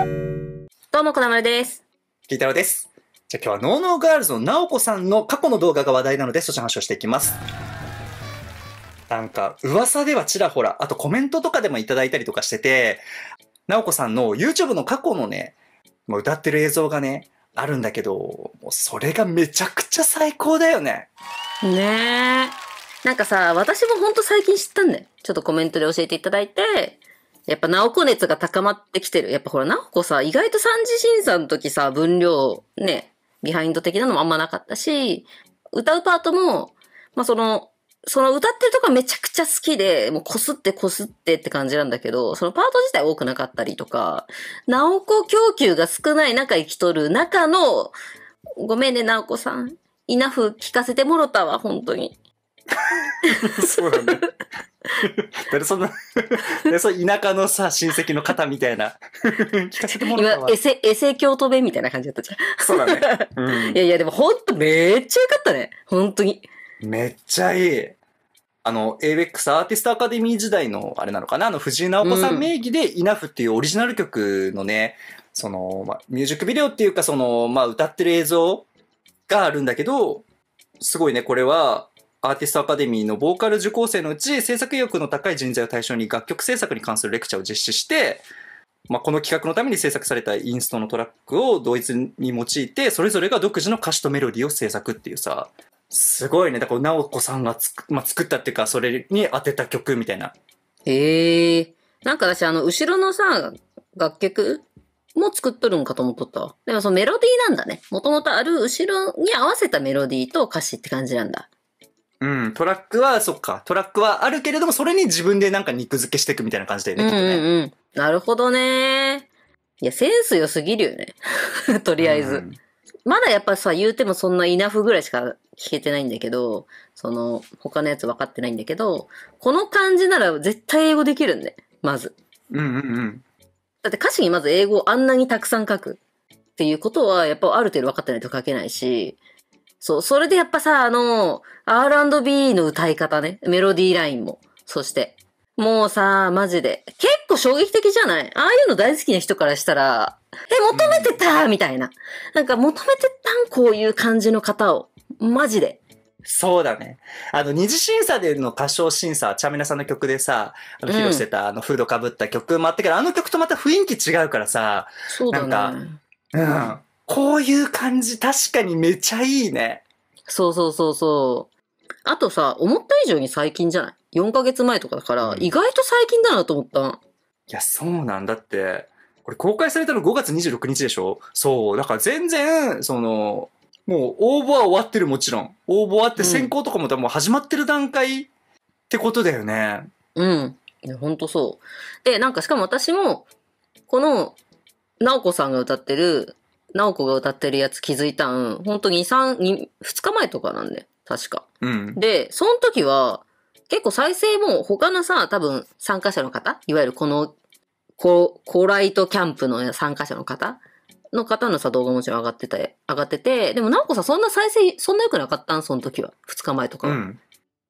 どうも、こなまるです。キータロウです。じゃあ今日はノーノーガールズのナオコさんの過去の動画が話題なので、そちらの話をしていきます。なんか、噂ではちらほら、あとコメントとかでもいただいたりとかしてて、ナオコさんの YouTube の過去のね、もう歌ってる映像がね、あるんだけど、もうそれがめちゃくちゃ最高だよね。ねえ。なんかさ、私もほんと最近知ったんだよ。ちょっとコメントで教えていただいて、やっぱ、ナオコ熱が高まってきてる。やっぱほら、ナオコさ、意外と三次審査の時さ、分量、ね、ビハインド的なのもあんまなかったし、歌うパートも、まあ、その、その歌ってるとこめちゃくちゃ好きで、もうこすってこすってって感じなんだけど、そのパート自体多くなかったりとか、ナオコ供給が少ない中生きとる中の、ごめんね、ナオコさん。イナフ聞かせてもろたわ、本当に。そうだね。だってそんな、でその田舎のさ、親戚の方みたいな、聞かせてもらったわ、。今エセ、エセ京都弁みたいな感じだったじゃそうだね。うんん。いやいや、でもほんとめっちゃよかったね。本当に。めっちゃいい。あの、ABEX アーティストアカデミー時代の、あれなのかな？あの、藤井直子さん名義で、イナフっていうオリジナル曲のね、その、まあ、ミュージックビデオっていうか、その、まあ、歌ってる映像があるんだけど、すごいね、これは、アーティストアカデミーのボーカル受講生のうち、制作意欲の高い人材を対象に楽曲制作に関するレクチャーを実施して、まあ、この企画のために制作されたインストのトラックを同一に用いて、それぞれが独自の歌詞とメロディーを制作っていうさ、すごいね。だから、直子さんがつ、まあ、作ったっていうか、それに当てた曲みたいな。へえ。なんか私、あの、後ろのさ、楽曲も作っとるんかと思っとった。でもそのメロディーなんだね。もともとある後ろに合わせたメロディーと歌詞って感じなんだ。うん。トラックは、そっか。トラックはあるけれども、それに自分でなんか肉付けしていくみたいな感じだよね、うんうんきっとね。うん。なるほどね。いや、センス良すぎるよね。とりあえず。うんまだやっぱさ、言うてもそんなイナフぐらいしか聞けてないんだけど、その、他のやつ分かってないんだけど、この感じなら絶対英語できるんで、まず。うんうんうん。だって歌詞にまず英語をあんなにたくさん書くっていうことは、やっぱある程度分かってないと書けないし、そう、それでやっぱさ、あの、R&B の歌い方ね、メロディーラインも、そして、もうさ、マジで、結構衝撃的じゃない？ああいうの大好きな人からしたら、え、求めてた？みたいな。なんか求めてたん？こういう感じの方を。マジで。そうだね。あの、二次審査での歌唱審査、チャミナさんの曲でさ、あの、披露してた、あの、フード被った曲もあったけど、あの曲とまた雰囲気違うからさ、そうだなんね。うん。こういう感じ、確かにめちゃいいね。そうそうそうそう。あとさ、思った以上に最近じゃない ?4 ヶ月前とかだから、うん意外と最近だなと思った。いや、そうなんだって。これ公開されたの5月26日でしょ？そう。だから全然、その、もう応募は終わってるもちろん。応募終わってうん選考とかも多分始まってる段階ってことだよね。うん。いや、ほんとそう。で、なんかしかも私も、この、なおこさんが歌ってる、なおこが歌ってるやつ気づいたん、本当に3、2、2日前とかなんで、確か。うん。で、その時は、結構再生も他のさ、多分参加者の方いわゆるこの、ココライトキャンプの参加者の方の方のさ、動画もちろん上がってて、上がってて、でもなおこさんそんな再生、そんな良くなかったん？その時は。2日前とかは。うん。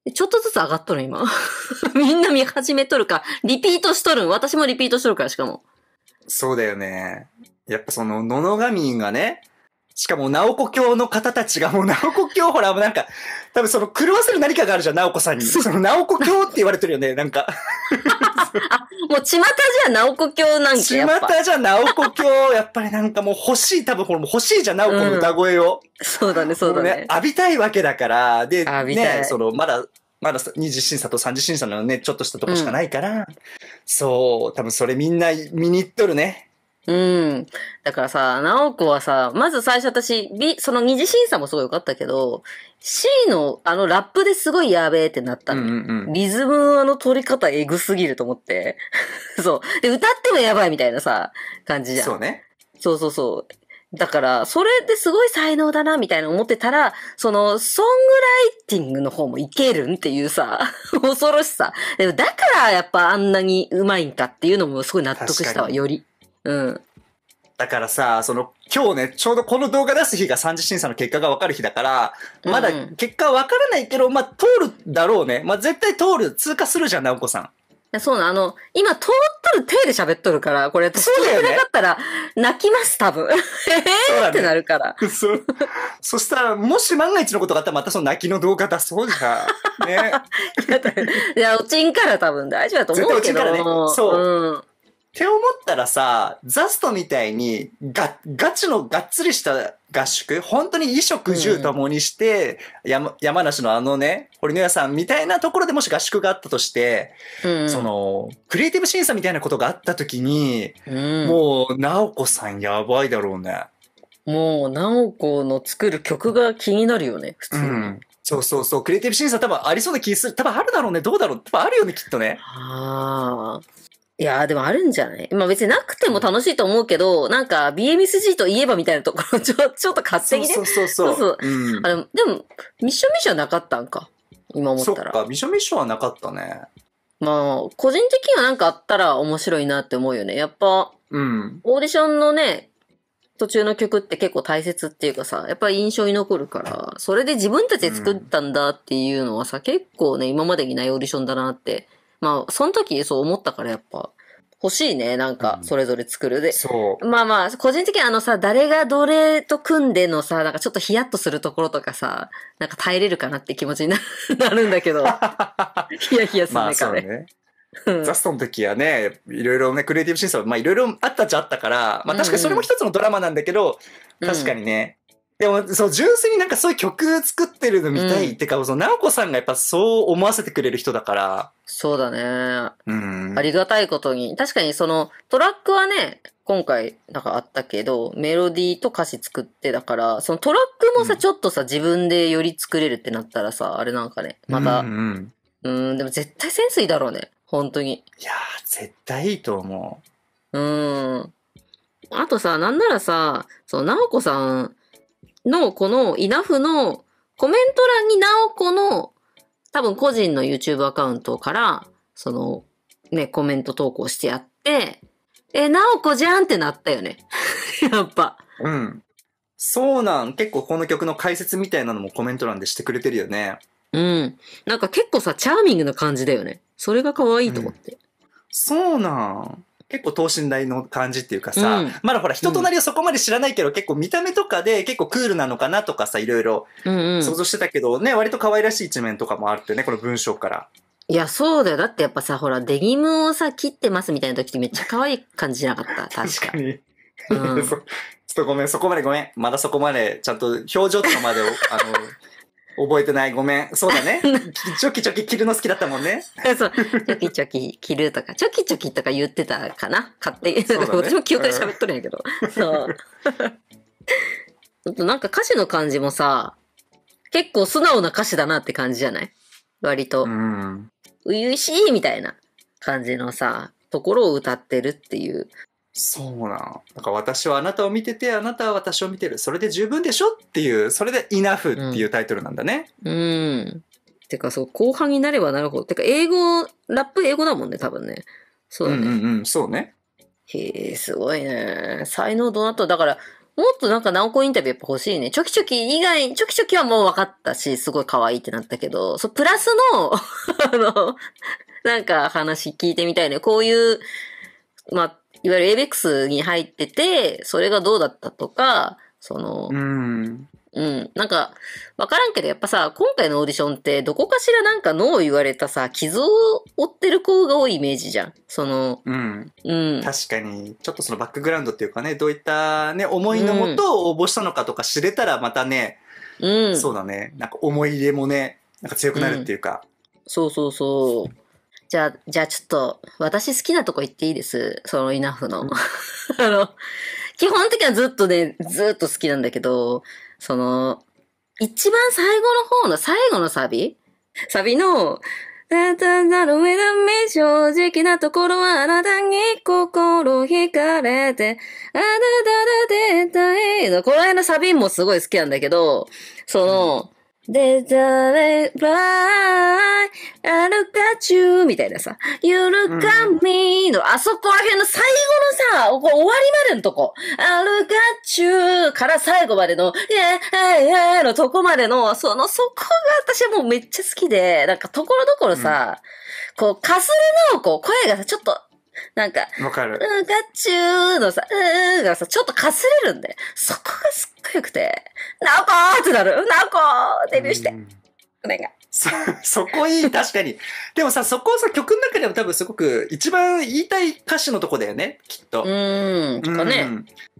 でちょっとずつ上がっとる今。みんな見始めとるか、リピートしとるん？私もリピートしとるから、しかも。そうだよね。やっぱその、野々神がね、しかも、直子教の方たちがもう、直子教、ほら、もうなんか、多分その、狂わせる何かがあるじゃん、直子さんに。その、直子教って言われてるよね、なんか。もう、巷じゃ直子教なんけ、やっぱ。巷じゃ直子教、やっぱりなんかもう欲しい、多分これもう欲しいじゃん、直子の歌声を。そうだね、そうだもね。浴びたいわけだから、で、ね、その、まだ、まだ二次審査と三次審査のね、ちょっとしたとこしかないから、そう、多分それみんな見に行っとるね。うん。だからさ、直子はさ、まず最初私、B、その二次審査もすごい良かったけど、C のあのラップですごいやべえってなったの。うんうんうん。リズムの取り方エグすぎると思って。そう。で、歌ってもやばいみたいなさ、感じじゃん。そうね。そうそうそう。だから、それですごい才能だな、みたいな思ってたら、その、ソングライティングの方もいけるんっていうさ、恐ろしさ。でもだから、やっぱあんなにうまいんかっていうのもすごい納得したわ、より。うん。だからさ、その、今日ね、ちょうどこの動画出す日が三次審査の結果が分かる日だから、まだ結果は分からないけど、まあ、通るだろうね。まあ、絶対通る、通過するじゃん、直子さん。やそうなの、あの、今通っとる手で喋っとるから、これ私そうだよねなかったら、泣きます、多分。えーってなるから。そう。そしたら、もし万が一のことがあったらまたその泣きの動画出そうじゃん。ね。いや、落ちんから多分大丈夫だと思うけど。絶対落ちんからねそううん。って思ったらさ、ザストみたいにが、ガチのがっつりした合宿、本当に衣食住ともにして、山山梨のあのね、堀の屋さんみたいなところでもし合宿があったとして、うん。その、クリエイティブ審査みたいなことがあった時に、うん、もう、直子さんやばいだろうね。もう、なおこの作る曲が気になるよね、普通に。うん。そうそうそう、クリエイティブ審査多分ありそうな気する。多分あるだろうね。どうだろう。多分あるよね、きっとね。ああ。いやーでもあるんじゃない？まあ別になくても楽しいと思うけど、なんか BMSG といえばみたいなところ、ちょ、ちょっと勝手にね。そうそうそうそううんあ。でも、でも、ミッションミッションなかったんか？今思っら。そったか、ビショミッションはなかったね。まあ、個人的にはなんかあったら面白いなって思うよね。やっぱ、うん。オーディションのね、途中の曲って結構大切っていうかさ、やっぱり印象に残るから、それで自分たちで作ったんだっていうのはさ、結構ね、今までにないオーディションだなって。まあ、その時そう思ったからやっぱ、欲しいね、なんかう、んそれぞれ作るで。そう。まあまあ、個人的にはあのさ、誰がどれと組んでのさ、なんかちょっとヒヤッとするところとかさ、なんか耐えれるかなって気持ちにな なるんだけど、ヒヤヒヤするまあね、彼。そうね。うんザストの時はね、いろいろね、クリエイティブ審査は、まあいろいろあったっちゃあったから、まあ確かにそれも一つのドラマなんだけど、確かにね。でも、そう、純粋になんかそういう曲作ってるの見たい、うんってか、その、直子さんがやっぱそう思わせてくれる人だから、そうだね。うん。ありがたいことに。確かにそのトラックはね、今回なんかあったけど、メロディーと歌詞作ってだから、そのトラックもさ、うんちょっとさ、自分でより作れるってなったらさ、あれなんかね、また、ううんうんん、ん、でも絶対センスいいだろうね。本当に。いやー、絶対いいと思うん。あとさ、なんならさ、その、なおこさんのこのイナフのコメント欄になおこの多分個人の YouTube アカウントから、その、ね、コメント投稿してやって、え、なおこじゃんってなったよね。やっぱ。う。うん。そうなん。結構この曲の解説みたいなのもコメント欄でしてくれてるよね。うん。なんか結構さ、チャーミングな感じだよね。それが可愛いと思って。そうなん。結構等身大の感じっていうかさ、うんまだほら人となりをそこまで知らないけど、結構見た目とかで結構クールなのかなとかさ、いろいろうんうん。想像してたけど、ね、割と可愛らしい一面とかもあってね、この文章から。いや、そうだよ。だってやっぱさ、ほら、デニムをさ、切ってますみたいな時ってめっちゃ可愛い感じじゃなかった？確か。に。うん そちょっとごめん、そこまでごめん。まだそこまで、ちゃんと表情とかまでを、あの、覚えてない。ごめん。そうだね。チョキチョキ切るの好きだったもんね。そう、チョキチョキ切るとか、チョキチョキとか言ってたかな勝手に。ね 私も記憶で喋っとるんやけど。そう。なんか歌詞の感じもさ、結構素直な歌詞だなって感じじゃない？割と、ん。う々しいみたいな感じのさ、ところを歌ってるっていう。そうなん。なんか私はあなたを見てて、あなたは私を見てる。それで十分でしょっていう、それで enough っていうタイトルなんだね。うん。てか、そう、後半になればなるほど。てか、英語、ラップ英語だもんね、多分ね。そうだね。んうんうん、そうね。へえ、すごいね。才能どうなっただから、もっとなんか、ナオコインタビューやっぱ欲しいね。チョキチョキ以外、チョキチョキはもう分かったし、すごい可愛いってなったけど、そう、プラスの、あの、なんか話聞いてみたいね。こういう、まあ、いわゆる ABEX に入ってて、それがどうだったとか、その、うん。うん。なんか、わからんけど、やっぱさ、今回のオーディションって、どこかしらなんか脳を言われたさ、傷を負ってる子が多いイメージじゃん。その、うん。うん。確かに、ちょっとそのバックグラウンドっていうかね、どういったね、思いのもと応募したのかとか知れたらまたね、うん。そうだね、なんか思い入れもね、なんか強くなるっていうか。そうそうそう。じゃあ、じゃあちょっと、私好きなとこ言っていいです？そのイナフの。あの、基本的にはずっとね、ずっと好きなんだけど、その、一番最後の方の最後のサビ？サビの、めだめ正直なところはあなたに心惹かれて、あだだだでたいの、この辺のサビもすごい好きなんだけど、その、で、だればい、あるかちゅうみたいなさ、ゆるかみの、あそこら辺の最後のさ、こう終わりまでのとこ、あるかちゅうから最後までの、イェーイイェーイのとこまでの、その、そこが私はもうめっちゃ好きで、なんかところどころさ、こう、かすれなおこ、声がさ、ちょっと、なんか、わかる。うん、ガッチューのさ、うーがさ、ちょっとかすれるんで、そこがすっごい良くて、なおこーってなる。なおこーデビューしてう、んお願い。そ、そこいい、確かに。でもさ、そこさ、曲の中でも多分すごく一番言いたい歌詞のとこだよね、きっと。うーん、とかね。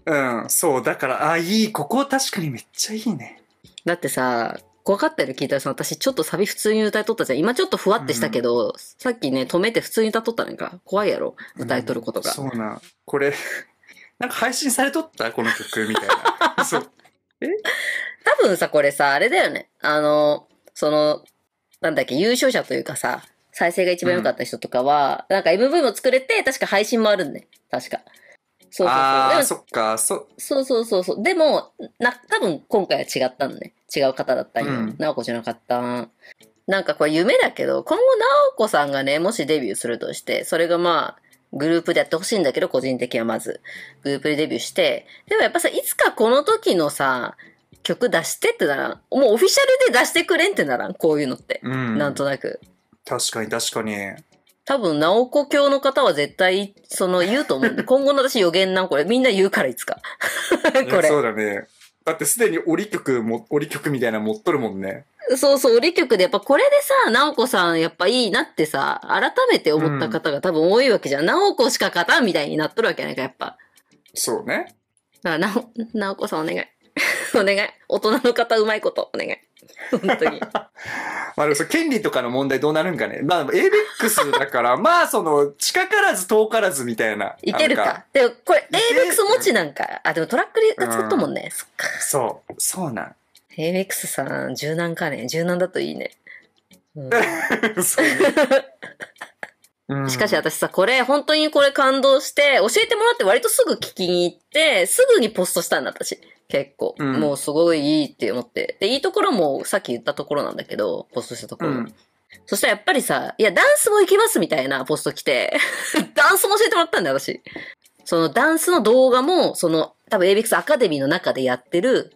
うん。うん、そう、だから、あ、いい、ここ確かにめっちゃいいね。だってさ、分かったよ、聞いたらさん。私ちょっとサビ普通に歌いとったじゃん。今ちょっとふわってしたけど、さっきね、止めて普通に歌っとったのか。怖いやろ歌いとることが。そうなん。これ、なんか配信されとった？この曲みたいな。そう。多分さ、これさ、あれだよね。あの、その、なんだっけ、優勝者というかさ、再生が一番良かった人とかは、なんか MV も作れて、確か配信もあるんね。確か。そうそうそう。あもそっか、そ、そうそうそうそう。でも、な、多分今回は違ったのね。違う方だったんよ。うん直子じゃなかった。なんかこれ夢だけど、今後直子さんがね、もしデビューするとして、それがまあ、グループでやってほしいんだけど、個人的にはまず。グループでデビューして、でもやっぱさ、いつかこの時のさ、曲出してってならん。もうオフィシャルで出してくれんってならん。こういうのって。うん。なんとなく。確かに確かに。多分、直子教の方は絶対、その、言うと思うんで、今後の私予言なんこれ、みんな言うからいつか。これ。そうだね。だってすでに折曲も、折曲みたいなの持っとるもんね。そうそう、折曲でやっぱこれでさ、直子さんやっぱいいなってさ、改めて思った方が多分多いわけじゃん。直子しか勝たんみたいになっとるわけやないか、やっぱ。そうね。だから、なお、直子さんお願い。お願い。大人の方うまいこと、お願い。本当に。まあでも権利とかの問題どうなるんかね。まあ、ABEX だから、まあその、近からず遠からずみたいな。いけるか。でもこれ、いける ABEX 持ちなんか。あ、でもトラックで使ったもんね。そっか。そう、そうなん。ABEX さん、柔軟かね？柔軟だといいね。うんそうねうんしかし私さ、これ、本当にこれ感動して、教えてもらって割とすぐ聞きに行って、すぐにポストしたんだ、私。結構。うんもうすごいいいって思って。で、いいところもさっき言ったところなんだけど、ポストしたところ。うんそしたらやっぱりさ、いや、ダンスも行きますみたいなポスト来て、ダンスも教えてもらったんだよ、私。そのダンスの動画も、その、多分 ABEX アカデミーの中でやってる、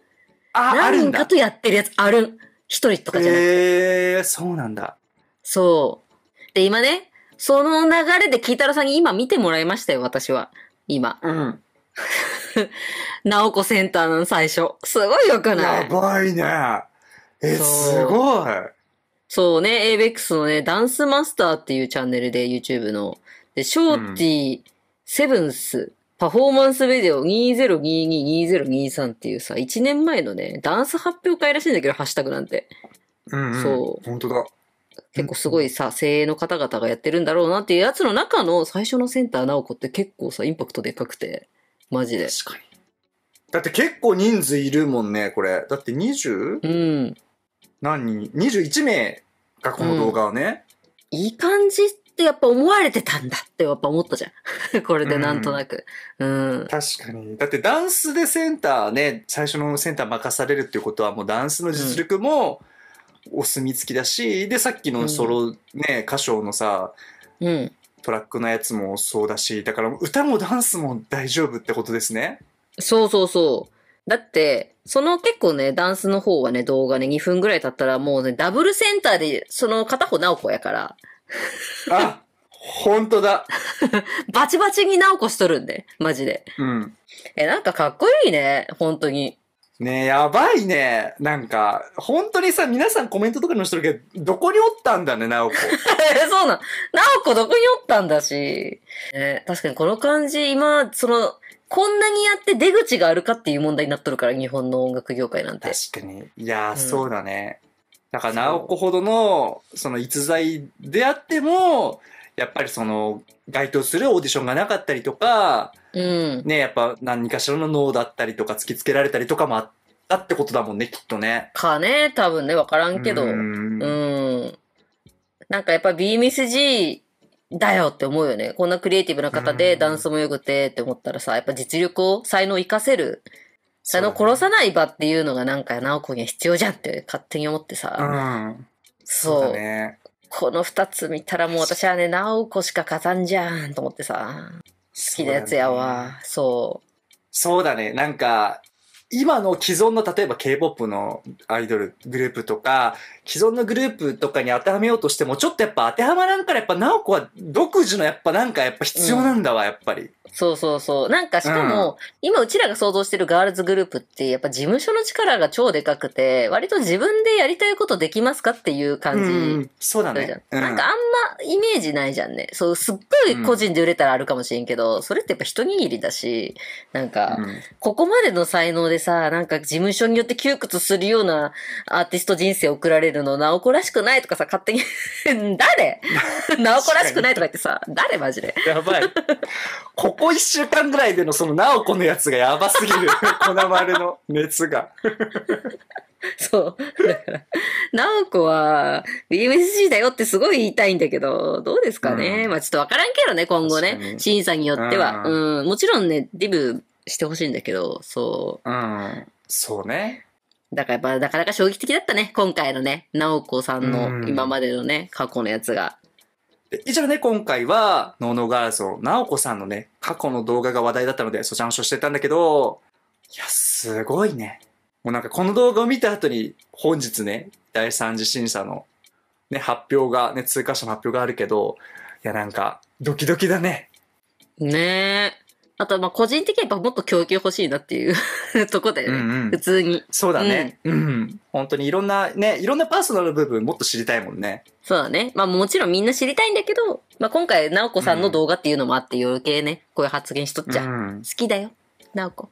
何人か。とやってるやつあるん。一人とかじゃなくて。へえー、そうなんだ。そう。で、今ね、その流れで、キータロさんに今見てもらいましたよ、私は。今。うん。直子センターの最初。すごいよくなやいばいね。え、すごい。そうね、ABEX のね、ダンスマスターっていうチャンネルで YouTube の。で、ショーティー、セブンス、パフォーマンスビデオ2022-2023っていうさ、1年前のね、ダンス発表会らしいんだけど、ハッシュタグなんて。うん、うん。そう本当だ。結構すごいさ、精鋭の方々がやってるんだろうなっていうやつの中の最初のセンター直子って結構さ、インパクトでかくて。マジで。確かに。だって結構人数いるもんね、これ。だって 20? うん。何人 ?21 名がこの動画をね。いい感じってやっぱ思われてたんだってやっぱ思ったじゃん。これでなんとなく。うん。確かに。だってダンスでセンターね、最初のセンター任されるっていうことはもうダンスの実力もお墨付きだし、で、さっきのソロね、歌唱のさ、うん。トラックのやつもそうだし、だから歌もダンスも大丈夫ってことですね。そうそうそう。だって、その結構ね、ダンスの方はね、動画ね、2分ぐらい経ったらもうね、ダブルセンターで、その片方直子やから、あ、本当だ。バチバチに直子しとるんで、マジで。うん。え、なんかかっこいいね、本当に。ねえ、やばいね。なんか、本当にさ、皆さんコメントとかにしてるけど、どこにおったんだね、直子。え、そうなん。直子どこにおったんだし。ね、確かにこの感じ、今、その、こんなにやって出口があるかっていう問題になっとるから、日本の音楽業界なんて。確かに。いやー、うんそうだね。だから、直子ほどの、その逸材であっても、やっぱりその、該当するオーディションがなかったりとか、うん。ね、やっぱ何かしらの脳だったりとか突きつけられたりとかもあったってことだもんね、きっとね。かね、多分ね、わからんけど。ううんん。なんかやっぱ BMSG だよって思うよね。こんなクリエイティブな方うんでダンスもよくてって思ったらさ、やっぱ実力を、才能を活かせる、そうだね殺さない場っていうのがなんか直子には必要じゃんって勝手に思ってさ。うん。そう。だね。この二つ見たらもう私はね、直子しか勝たんじゃんと思ってさ。好きなやつやわ。そそうだね。なんか、今の既存の例えば K-POP のアイドルグループとか、既存のグループとかに当てはめようとしても、ちょっとやっぱ当てはまらんから、やっぱ直子は独自のやっぱなんかやっぱ必要なんだわ、やっぱり。そうそうそう。なんかしかも、今うちらが想像してるガールズグループって、やっぱ事務所の力が超でかくて、割と自分でやりたいことできますかっていう感じ。うん、そうだね。うんなんかあんまイメージないじゃんね。そう、すっごい個人で売れたらあるかもしれんけど、それってやっぱ一握りだし、なんか、うんここまでの才能でさ、なんか事務所によって窮屈するようなアーティスト人生を送られるの、ナオコらしくないとかさ、勝手に、誰？ナオコらしくないとか言ってさ、誰マジで？やばい。ここ一週間ぐらいでのその直子のやつがやばすぎる。粉丸の熱が。そう。だから、ナオコは BMSG だよってすごい言いたいんだけど、どうですかね、うんまあちょっとわからんけどね、今後ね。審査によっては。ううん。もちろんね、デビューしてほしいんだけど、そうん。そうね。う。だからやっぱなかなか衝撃的だったね、今回のね、ナオコさんうのん今までのね、過去のやつが。で以上ね、今回は、ノーノーガールズの直子さんのね、過去の動画が話題だったので、そちらの話をしてたんだけど、いや、すごいね。もうなんかこの動画を見た後に、本日ね、第3次審査の、ね、発表が、ね、通過者の発表があるけど、いや、なんか、ドキドキだね。ねえ。あと、まあ個人的にやっぱもっと供給欲しいなっていう とこだよね。うん普通に。そうだね。うん。本当にいろんな、ね、いろんなパーソナル部分もっと知りたいもんね。そうだね。まあもちろんみんな知りたいんだけど、まあ今回、ナオコさんの動画っていうのもあって余計ね、こういう発言しとっちゃう。ん。好きだよ、ナオコ。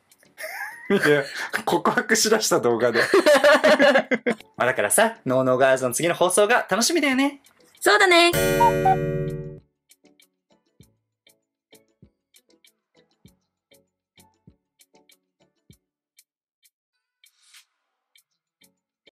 いや、告白しだした動画で。まあだからさ、ノーノーガールズの次の放送が楽しみだよね。そうだね。